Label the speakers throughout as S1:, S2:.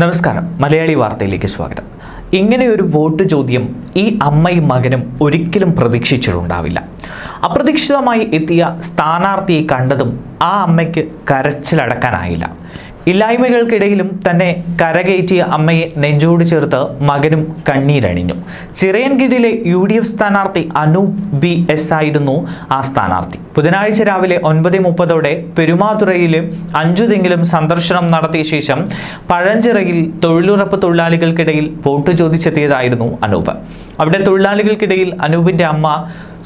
S1: നമസ്കാരം. മലയാളി വാർത്തയിലേക്ക് സ്വാഗതം. ഇങ്ങനെ ഒരു വോട്ട് ചോദ്യം ഈ അമ്മയും മകനും ഒരിക്കലും പ്രതീക്ഷിച്ചിട്ടുണ്ടാവില്ല. അപ്രതീക്ഷിതമായി എത്തിയ സ്ഥാനാർത്ഥിയെ കണ്ടതും ആ അമ്മയ്ക്ക് കരച്ചിലടക്കാനായില്ല. ഇല്ലായ്മകൾക്കിടയിലും തന്നെ കരകയറ്റിയ അമ്മയെ നെഞ്ചോട് ചേർത്ത് മകനും കണ്ണീരണിഞ്ഞു. ചിറയൻകിടിലെ യു ഡി എഫ് സ്ഥാനാർത്ഥി അനൂപ് ബി എസ് ആയിരുന്നു ആ സ്ഥാനാർത്ഥി. ബുധനാഴ്ച രാവിലെ ഒൻപത് മുപ്പതോടെ പെരുമാതുറയിലും അഞ്ചുതെങ്കിലും സന്ദർശനം നടത്തിയ ശേഷം പഴഞ്ചിറയിൽ തൊഴിലുറപ്പ് തൊഴിലാളികൾക്കിടയിൽ വോട്ട് ചോദിച്ചെത്തിയതായിരുന്നു അനൂപ്. അവിടെ തൊഴിലാളികൾക്കിടയിൽ അനൂപിന്റെ അമ്മ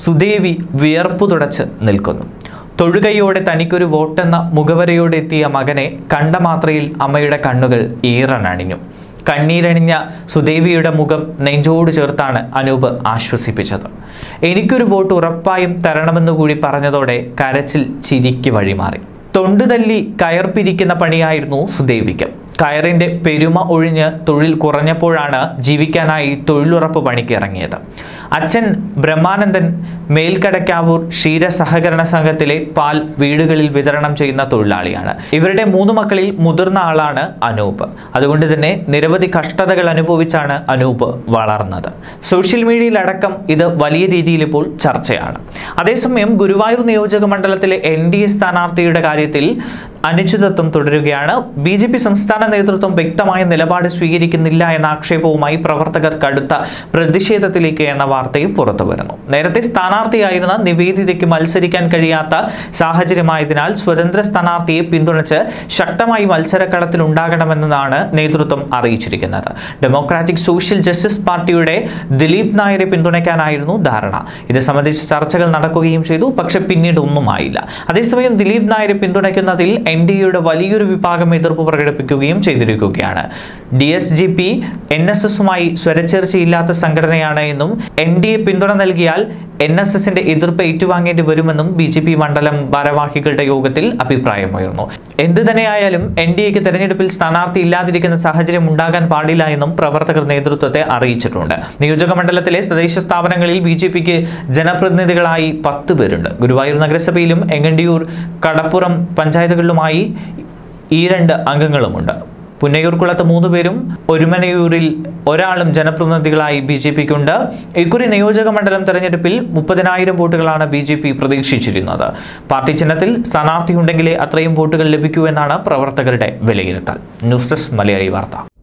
S1: സുദേവി വിയർപ്പു തുടച്ച് നിൽക്കുന്നു. തൊഴുകയോടെ തനിക്കൊരു വോട്ടെന്ന മുഖവരയോടെ എത്തിയ മകനെ കണ്ട മാത്രയിൽ അമ്മയുടെ കണ്ണുകൾ ഈറനണിഞ്ഞു. കണ്ണീരണിഞ്ഞ സുദേവിയുടെ മുഖം നെഞ്ചോട് ചേർത്താണ് അനൂപ് ആശ്വസിപ്പിച്ചത്. എനിക്കൊരു വോട്ട് ഉറപ്പായും തരണമെന്ന് കൂടി പറഞ്ഞതോടെ കരച്ചിൽ ചിരിക്ക് വഴിമാറി. തൊണ്ടുതല്ലി കയർ പിരിക്കുന്ന പണിയായിരുന്നു സുദേവിക്ക്. കയറിന്റെ പെരുമ ഒഴിഞ്ഞ് തൊഴിൽ കുറഞ്ഞപ്പോഴാണ് ജീവിക്കാനായി തൊഴിലുറപ്പ് പണിക്ക് ഇറങ്ങിയത്. അച്ഛൻ ബ്രഹ്മാനന്ദൻ മേൽക്കടക്കാവൂർ ക്ഷീര സഹകരണ സംഘത്തിലെ പാൽ വീടുകളിൽ വിതരണം ചെയ്യുന്ന തൊഴിലാളിയാണ്. ഇവരുടെ മൂന്ന് മക്കളിൽ മുതിർന്ന ആളാണ് അനൂപ്. അതുകൊണ്ട് തന്നെ നിരവധി കഷ്ടതകൾ അനുഭവിച്ചാണ് അനൂപ് വളർന്നത്. സോഷ്യൽ മീഡിയയിലടക്കം ഇത് വലിയ രീതിയിൽ ഇപ്പോൾ ചർച്ചയാണ്. അതേസമയം ഗുരുവായൂർ നിയോജക മണ്ഡലത്തിലെ എൻ ഡി എ സ്ഥാനാർത്ഥിയുടെ കാര്യത്തിൽ അനിശ്ചിതത്വം തുടരുകയാണ്. ബി ജെ പി സംസ്ഥാന നേതൃത്വം വ്യക്തമായ നിലപാട് സ്വീകരിക്കുന്നില്ല എന്ന ആക്ഷേപവുമായി പ്രവർത്തകർ കടുത്ത പ്രതിഷേധത്തിലേക്ക് എന്ന വാർത്തയും പുറത്തു വരുന്നു. നേരത്തെ സ്ഥാനാർത്ഥിയായിരുന്ന നിവേദിതയ്ക്ക് മത്സരിക്കാൻ കഴിയാത്ത സാഹചര്യമായതിനാൽ സ്വതന്ത്ര സ്ഥാനാർത്ഥിയെ പിന്തുണച്ച് ശക്തമായി മത്സരക്കളത്തിൽ ഉണ്ടാകണമെന്നതാണ് നേതൃത്വം അറിയിച്ചിരിക്കുന്നത്. ഡെമോക്രാറ്റിക് സോഷ്യൽ ജസ്റ്റിസ് പാർട്ടിയുടെ ദിലീപ് നായരെ പിന്തുണയ്ക്കാനായിരുന്നു ധാരണ. ഇത് സംബന്ധിച്ച് ചർച്ചകൾ നടക്കുകയും ചെയ്തു പക്ഷെ പിന്നീട് ഒന്നും ആയില്ല. അതേസമയം ദിലീപ് നായരെ പിന്തുണയ്ക്കുന്നതിൽ എൻ വലിയൊരു വിഭാഗം എതിർപ്പ് പ്രകടിപ്പിക്കുകയും ചെയ്തിരിക്കുകയാണ്. D S G P N S എസുമായി സ്വരച്ചേർച്ചയില്ലാത്ത സംഘടനയാണ് എന്നും എൻ ഡി എ പിന്തുണ നൽകിയാൽ എൻ എസ് എസിന്റെ എതിർപ്പ് ഏറ്റുവാങ്ങേണ്ടി വരുമെന്നും ബി ജെ പി മണ്ഡലം ഭാരവാഹികളുടെ യോഗത്തിൽ അഭിപ്രായമുയർന്നു. എന്തു തന്നെയായാലും എൻ ഡി എക്ക് തെരഞ്ഞെടുപ്പിൽ സ്ഥാനാർത്ഥി ഇല്ലാതിരിക്കുന്ന സാഹചര്യം ഉണ്ടാകാൻ പാടില്ല എന്നും പ്രവർത്തകർ നേതൃത്വത്തെ അറിയിച്ചിട്ടുണ്ട്. നിയോജക മണ്ഡലത്തിലെ തദ്ദേശ സ്ഥാപനങ്ങളിൽ ബി ജെ പിക്ക് ജനപ്രതിനിധികളായി പത്ത് പേരുണ്ട്. ഗുരുവായൂർ നഗരസഭയിലും എങ്ങണ്ടിയൂർ കടപ്പുറം പഞ്ചായത്തുകളിലുമായി ഈ രണ്ട് അംഗങ്ങളുമുണ്ട്. പുന്നയൂർക്കുളത്ത് മൂന്ന് പേരും ഒരുമനയൂരിൽ ഒരാളും ജനപ്രതിനിധികളായി ബി ജെ പിക്കുണ്ട്. ഇക്കുറി നിയോജക മണ്ഡലം തെരഞ്ഞെടുപ്പിൽ മുപ്പതിനായിരം വോട്ടുകളാണ് ബി ജെ പി പ്രതീക്ഷിച്ചിരുന്നത്. പാർട്ടി ചിഹ്നത്തിൽ സ്ഥാനാർത്ഥിയുണ്ടെങ്കിലേ അത്രയും വോട്ടുകൾ ലഭിക്കൂ എന്നാണ് പ്രവർത്തകരുടെ വിലയിരുത്തൽ. ന്യൂസ് ഡെസ്ക് മലയാളി വാർത്ത.